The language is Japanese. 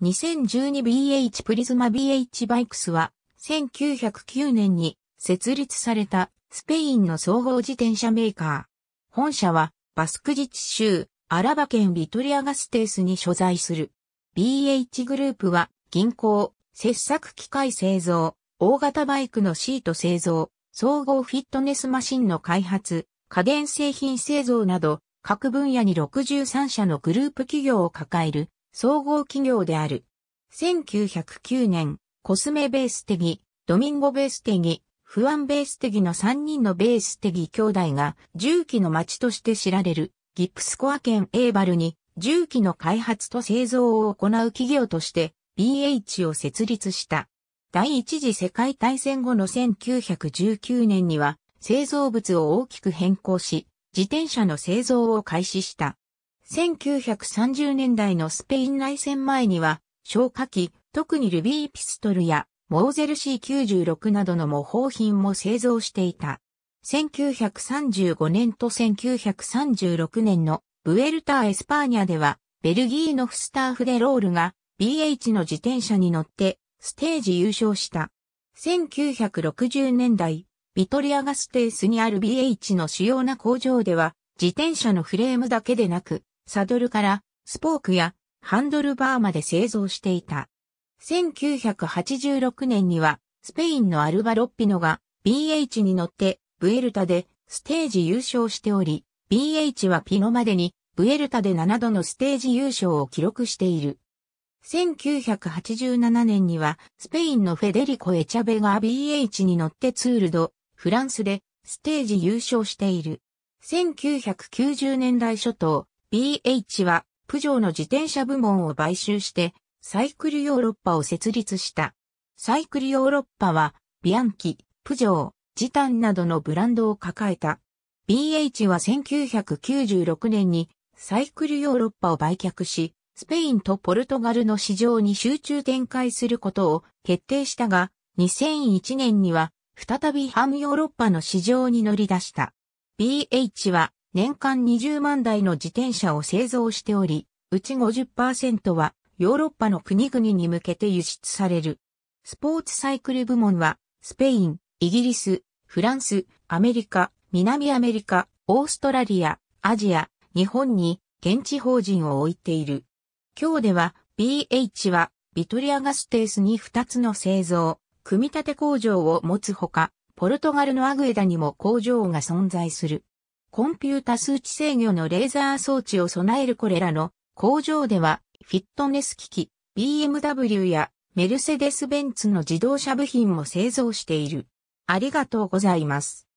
2012BH プリズマ BH バイクスは1909年に設立されたスペインの総合自転車メーカー。本社はバスク自治州アラバ県ビトリアガステースに所在する。BH グループは銀行、切削機械製造、大型バイクのシート製造、総合フィットネスマシンの開発、家電製品製造など各分野に63社のグループ企業を抱える総合企業である。1909年、コスメベーステギ、ドミンゴベーステギ、フアンベーステギの3人のベーステギ兄弟が重機の町として知られるギプスコア県エーバルに重機の開発と製造を行う企業として BH を設立した。第一次世界大戦後の1919年には製造物を大きく変更し、自転車の製造を開始した。1930年代のスペイン内戦前には、小火器、特にルビーピストルやモーゼル C96 などの模倣品も製造していた。1935年と1936年のブエルタ・ア・エスパーニャでは、ベルギーのフスターフ・デロールが BH の自転車に乗ってステージ優勝した。1960年代、ビトリアガステースにある BH の主要な工場では、自転車のフレームだけでなく、サドルからスポークやハンドルバーまで製造していた。1986年にはスペインのアルバロッピノが BH に乗ってブエルタでステージ優勝しており、BH はピノまでにブエルタで7度のステージ優勝を記録している。1987年にはスペインのフェデリコ・エチャベが BH に乗ってツールド、フランスでステージ優勝している。1990年代初頭、BH は、プジョーの自転車部門を買収して、サイクルヨーロッパを設立した。サイクルヨーロッパは、ビアンキ、プジョー、ジタンなどのブランドを抱えた。BH は1996年にサイクルヨーロッパを売却し、スペインとポルトガルの市場に集中展開することを決定したが、2001年には再びハムヨーロッパの市場に乗り出した。BH は年間20万台の自転車を製造しており、うち50%はヨーロッパの国々に向けて輸出される。スポーツサイクル部門は、スペイン、イギリス、フランス、アメリカ、南アメリカ、オーストラリア、アジア、日本に現地法人を置いている。今日では BH はビトリアガステースに2つの製造、組み立て工場を持つほか、ポルトガルのアグエダにも工場が存在する。コンピュータ数値制御のレーザー装置を備えるこれらの工場では、フィットネス機器、BMW やメルセデス・ベンツの自動車部品も製造している。ありがとうございます。